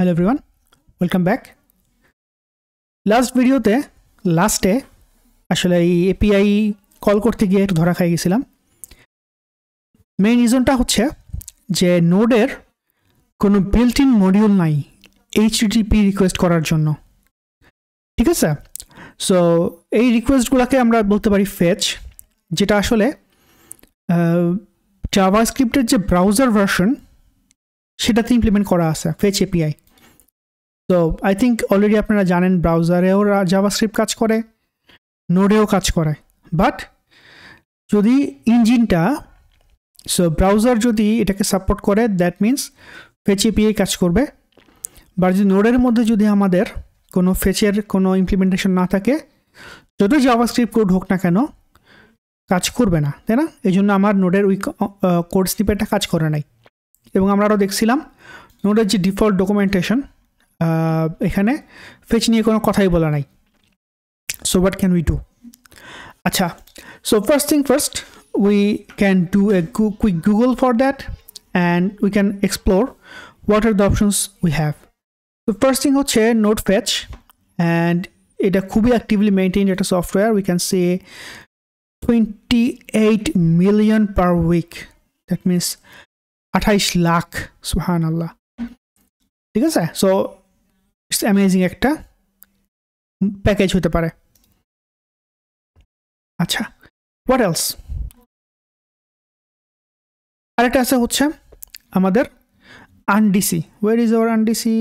Hello everyone welcome back last ভিডিওতে লাস্টে আসলে এই এপিআই কল করতে গিয়ে একটু ধরা খাই গেছিলাম। মেইন রিজনটা হচ্ছে যে নোডের কোনো বিল্ট ইন মডিউল নাই এইচটিপি রিকোয়েস্ট করার জন্য। ঠিক আছে? সো এই রিকোয়েস্টগুলোকে আমরা বলতে পারি ফেচ যেটা আসলে জাভা স্ক্রিপ্টের যে ব্রাউজার ভার্সন সেটাতে ইমপ্লিমেন্ট করা আছে ফেচ এপিআই তো আই থিঙ্ক অলরেডি আপনারা জানেন ব্রাউজারেও জাভা স্ক্রিপ্ট কাজ করে নোডেও কাজ করে। বাট যদি ইঞ্জিনটা সো ব্রাউজার যদি এটাকে সাপোর্ট করে দ্যাট মিন্স ফেচ এপিআই কাজ করবে। বা যদি নোডের মধ্যে যদি আমাদের কোনো ফেচের কোনো ইমপ্লিমেন্টেশন না থাকে যত জাভা স্ক্রিপ্ট কোড হোক না কেন, কাজ করবে না, তাই না? এই জন্য আমার নোডের ওই কোড স্নিপেটটা কাজ করে নাই। এবং আমরা আরও দেখছিলাম নোডের যে ডিফল্ট ডকুমেন্টেশন এখানে। ফেচ নিয়ে কোনো কথাই বলা নাই। So what can we do আচ্ছা so first thing first we can do a quick Google for that and we can explore what are the options we have তো ফার্স্ট থিং হচ্ছে node fetch and এটা খুবই actively maintain একটা software we can say twenty eight million per week that means আঠাইশ লাখ সুহান আল্লাহ ঠিক আছে? সো ইটস অ্যামেজিং একটা প্যাকেজ হতে পারে। আচ্ছা হোয়াট এলস আরেকটা আছে হচ্ছে আমাদের undici where is our undici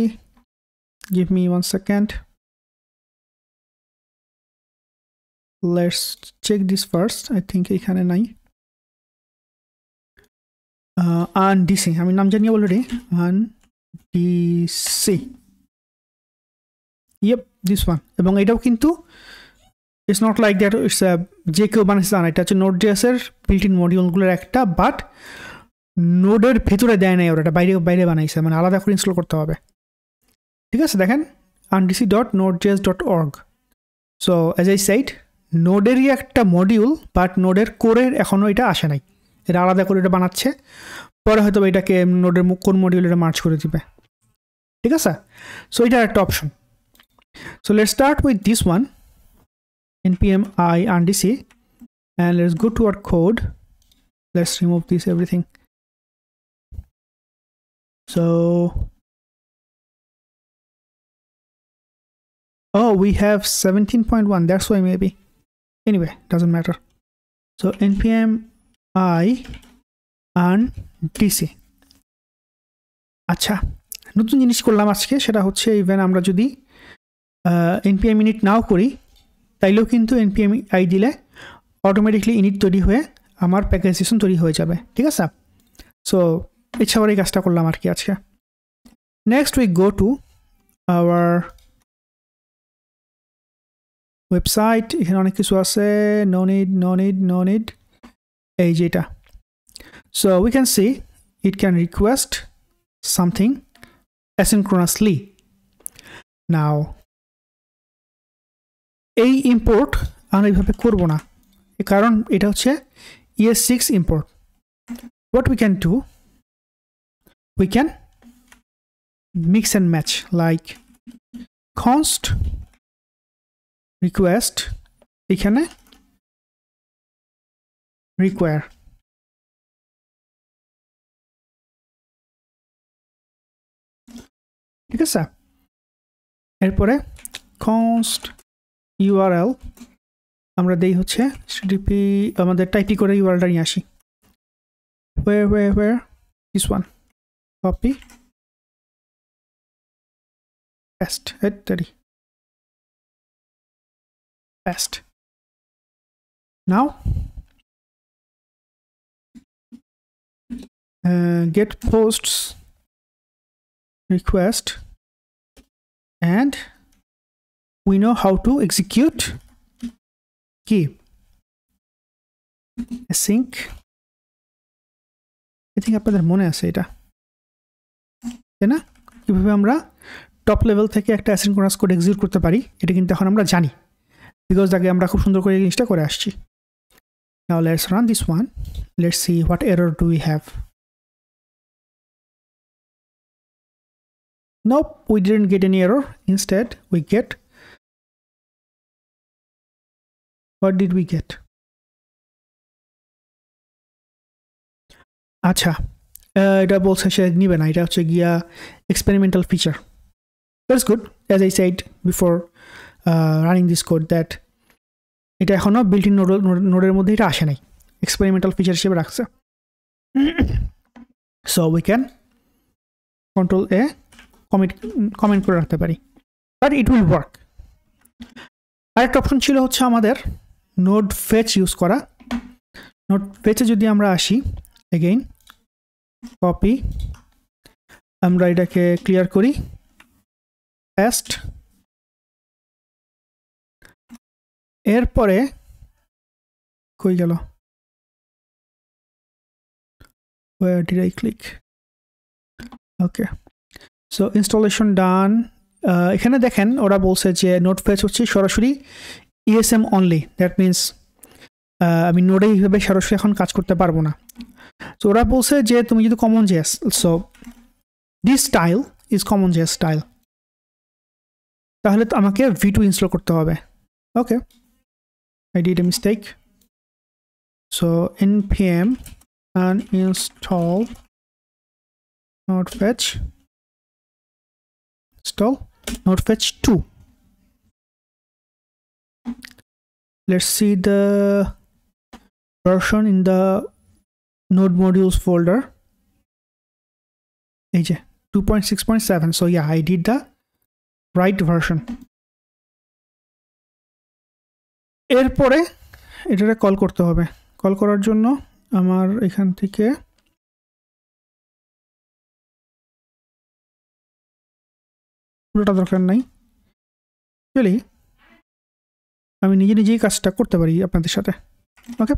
give me one second let's check this first I think এখানে নাই। আনডিসি আমি নাম জানি already un undici yep this one এবং এটাও কিন্তু it's not like that it's যে কেউ বানিয়েছে না এটা হচ্ছে নোট জেসের বিল্ট ইন মডিউলগুলোর একটা বাট নোডের ভেতরে দেয় নাই ওরা, এটা বাইরে বাইরে বানাইছে মানে আলাদা করে ইনস্টল করতে হবে। ঠিক আছে, দেখেন undici dot node JS dot org so as I said নোডেরই একটা মডিউল বাট নোডের কোরের এখনও এটা আসে নাই। এটা আলাদা করে এটা বানাচ্ছে, পরে হয়তো এটাকে নোডের কোন মডিউল এটা মার্চ করে দিবে। ঠিক আছে? সো এটা একটা option So let's start with this one npm i ndc and let's go to our code let's remove this everything so oh we have 17.1 that's why maybe anyway doesn't matter so npm i and dc আচ্ছা নতুন জিনিস করলাম আজকে সেটা হচ্ছে even আমরা যদি Npm init now করি, তাইলেও কিন্তু এনপিএম আই দিলে অটোমেটিকলি ইনিট তৈরি হয়ে আমার প্যাকেজাইজেশন তৈরি হয়ে যাবে, ঠিক আছে? সো ইচ্ছা করে এই কাজটা করলাম আর কি আজকে। Next we go to our website এখানে অনেক কিছু আছে no need no need no এই যেটা so we can see it can request something asynchronously now এই ইম্পোর্ট আমরা এইভাবে করব না। কারণ এটা হচ্ছে ES six import what we can do we can mix and match like const request এখানে রিকোয়ার ঠিক আছে? এরপরে কনস্ট ইউআরএল আমরা দেই হচ্ছে ডিপি আমাদের টাইপি করে ইউআরএলটা নিয়ে আসি where where where this one copy paste it ready paste now uh, get posts request and we know how to execute key async I think আপনাদের মনে আছে এটা তাই না কীভাবে আমরা টপ লেভেল থেকে একটা অ্যাসিনক্রোনাস কোড এক্সিকিউট করতে পারি এটা কিন্তু এখন আমরা জানি বিকজ আগে আমরা খুব সুন্দর করে এই জিনিসটা করে আসছি Now let's run this one. Let's see what error do we have. nope we didn't get any error instead we get what did we get? আচ্ছা এটা বলছে সে নিবে না, এটা হচ্ছে গিয়া experimental feature that's good as I said before running this code that এটা এখনও বিল্ট ইন নোড নোডের মধ্যে এটা আসে নাই। এক্সপেরিমেন্টাল ফিচার হিসেবে রাখছে। So we can control a comment comment করে রাখতে পারি। বাট ইট উইল ওয়ার্ক আরেকটা অপশন ছিল হচ্ছে আমাদের নোট ফেচ ইউজ করা। নোট ফেচে যদি আমরা আসি এগেইন কপি আমরা এটাকে ক্লিয়ার করি। পেস্ট এরপরে কই গেল? where did I click? Okay so installation done এখানে দেখেন, ওরা বলছে যে নোট ফেচ হচ্ছে সরাসরি ইএসএম অনলি দ্যাট মিনস আমি নোডে এইভাবে সরাসরি এখন কাজ করতে পারব না। তো ওরা বলছে যে তুমি যদি common JS so this style is common JS style তাহলে তো আমাকে ভি টু ইনস্টল করতে হবে। Okay I did a mistake so npm uninstall node fetch install node fetch 2 let's see the version in the node modules folder যে 2.6.7 so yeah i did the right version এরপরে এটারে call করতে হবে call করার জন্য আমার এখান থেকে পুরোটা দরকার নাই চলি আমি নিজে নিজেই কাজটা করতে পারি আপনাদের সাথে। ওকে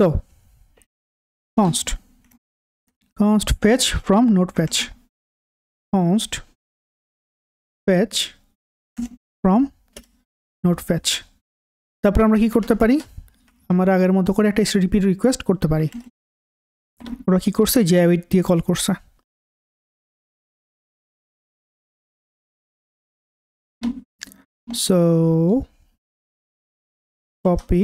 তো const const fetch from node fetch, const fetch from node fetch তারপর আমরা কি করতে পারি? আমরা আগের মতো করে একটা এসটিপি রিকোয়েস্ট করতে পারি। ওরা কি করছে? যে ওয়েট দিয়ে কল করছে। So copy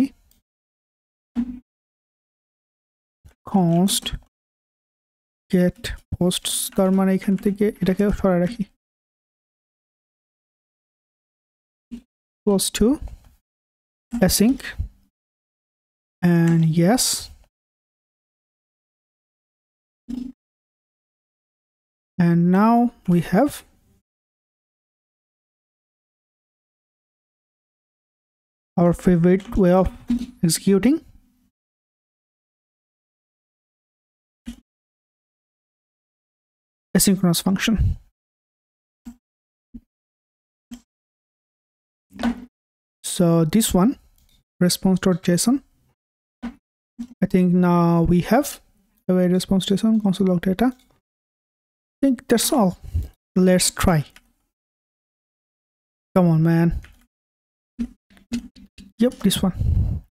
const get posts তার মানে এখান থেকে এটাকে সরাই রাখি post to async and yes and now we have our favorite way of executing asynchronous function so this one response.json I think now we have a response JSON console log data. I think that's all. Let's try. Come on, man Yep, this one.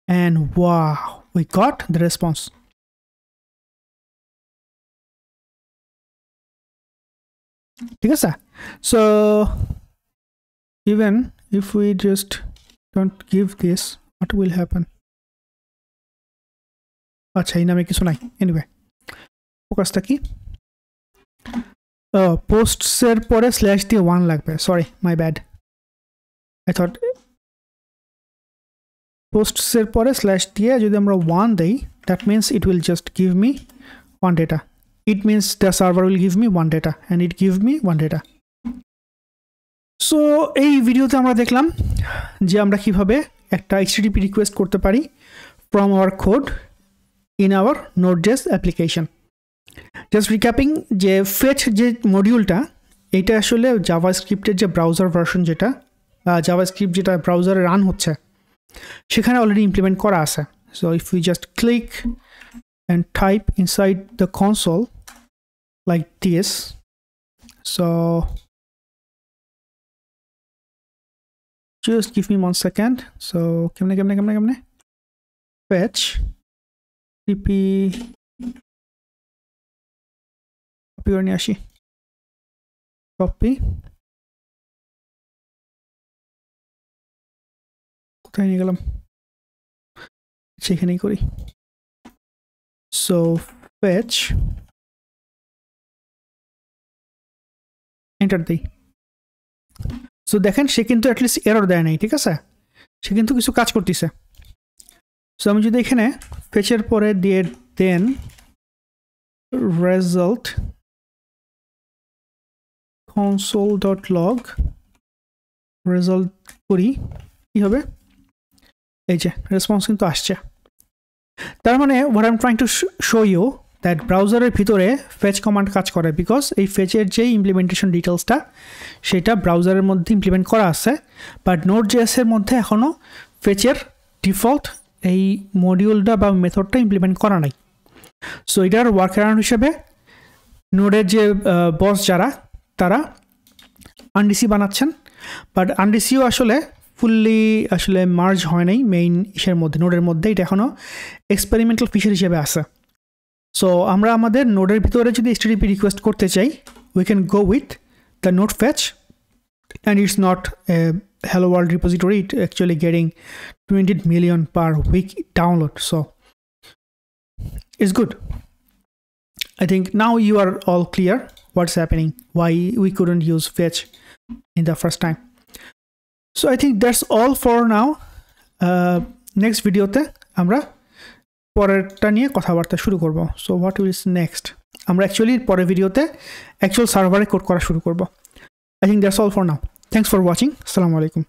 And wow, we got the response. ঠিক আছে so even if we just don't give this what will happen আচ্ছা এই নামে কিছু নাই anyway ফোকাসটা কি পোস্টসের পরে স্ল্যাশ দিয়ে ওয়ান লাগবে sorry my bad I thought পোস্টসের পরে স্ল্যাশ দিয়ে যদি আমরা ওয়ান দেই that means it will just give me one data it means the server will give me one data and it give me one data so এই ভিডিওতে আমরা দেখলাম যে আমরা কীভাবে একটা এইচটিডিপি রিকোয়েস্ট করতে পারি from our code in our node node JS application just recapping যে ফেচ যে মডিউলটা এটা আসলে জাভা স্ক্রিপ্টের যে ব্রাউজার ভার্সন যেটা জাভা স্ক্রিপ্ট যেটা ব্রাউজারে রান হচ্ছে সেখানে অলরেডি ইমপ্লিমেন্ট করা আছে so if you just click and type inside the console like this so just give me one second so কেমনে কেমনে কেমনে কেমনে fetch cp copy করে নিয়ে গেলাম। সেখানেই করি। সো ফেচ এন্টার দিই। সো দেখেন সে কিন্তু অ্যাটলিস্ট এরর দেয় নাই, ঠিক আছে? সে কিন্তু কিছু কাজ করতেছে। সো আমি যদি এখানে ফেচের পরে দিয়ে দেন result console dot log result করি, কি হবে? এই যে রেসপন্স কিন্তু আসছে। তার মানে what I'm trying to show you that ব্রাউজারের ভিতরে ফেচ কমান্ড কাজ করে বিকজ এই ফেচের যে ইমপ্লিমেন্টেশন ডিটেলসটা সেটা ব্রাউজারের মধ্যে ইমপ্লিমেন্ট করা আছে বাট নোট জেএসের মধ্যে এখনও ফেচের ডিফল্ট এই মডিউলটা বা মেথডটা ইমপ্লিমেন্ট করা নাই। সো এটার ওয়ার্ক অ্যারাউন্ড হিসেবে নোডের যে বস যারা, তারা আনডিসি বানাচ্ছেন বাট আনডিসিও আসলে ফুললি আসলে মার্জ হয় নাই মেইন ইসের মধ্যে নোডের মধ্যে এটা এখনও এক্সপেরিমেন্টাল ফিচার হিসেবে আছে সো আমরা আমাদের নোডের ভিতরে যদি এইচটিডিপি রিকোয়েস্ট করতে চাই we can go with the node fetch and it's not hello world repository it actually getting 20 million per week download so it's good i think now you are all clear what's happening why we couldn't use fetch in the first time So I think that's all for now next ভিডিওতে আমরা পরেরটা নিয়ে কথাবার্তা শুরু করব। So what is next আমরা actually পরের ভিডিওতে অ্যাকচুয়াল সার্ভারে কোড করা শুরু করব। I think that's all for now thanks for watching আসসালামু আলাইকুম